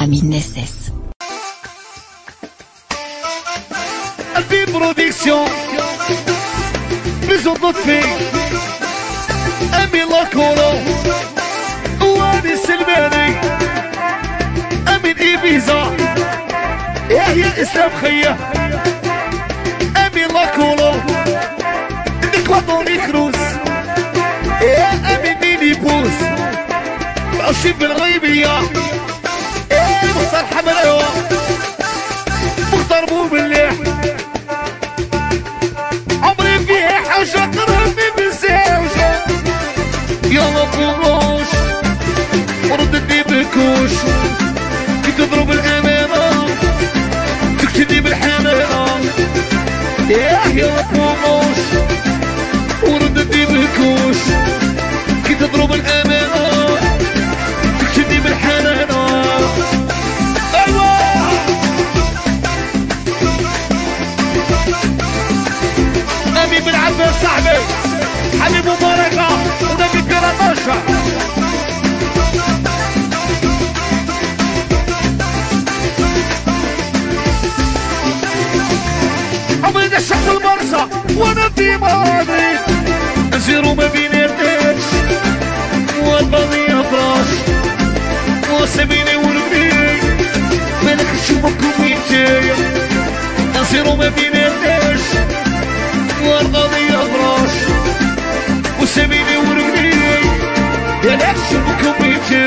Amine Nesses. Albi Production. De paix أمي لاكورو واني سلماني أمين إيبيزا يا يا إسلام خيا أمي لاكورو نكواتوني كروز يا أمين ميني بوز عشي بالغيبية بوش وردني بالكوش كي تضرب الأمانة تقتلني بالحنانة أيوه أبي بن عباس صاحبي حبيب عمري وأنا في ماضي زيرو ما بين الدش والبضي فراش وسبيني وربي مالك تشوفكم ويتايا زيرو ما بين الدش والقضية فراش وسميني ورقني يا نفس بكميتي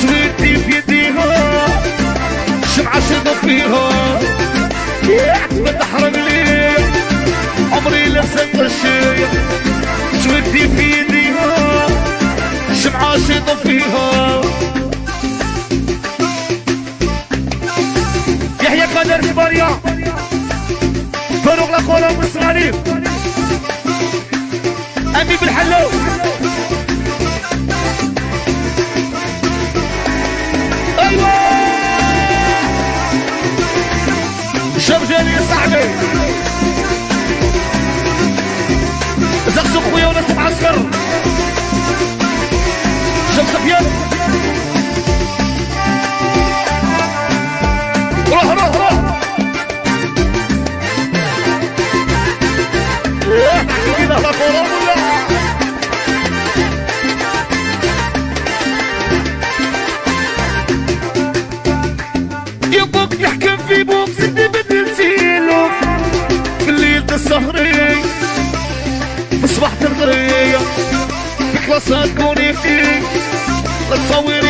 سويتي في يديها شمعة شدت فيها. ما تحرم لي عمري لسه مشية سويتي في يديها شمعة شدت فيها. يحيى قادر سباريا فاروق لاخونا مصراني أمي بالحلو. شوف جاني يا صاحبي زقزق خويا وناس معسكر. شوف سفيان روح روح روح. نحكي كده على كوره ولا يحكم في بوك بكلاسات كوني فيك لا تصوري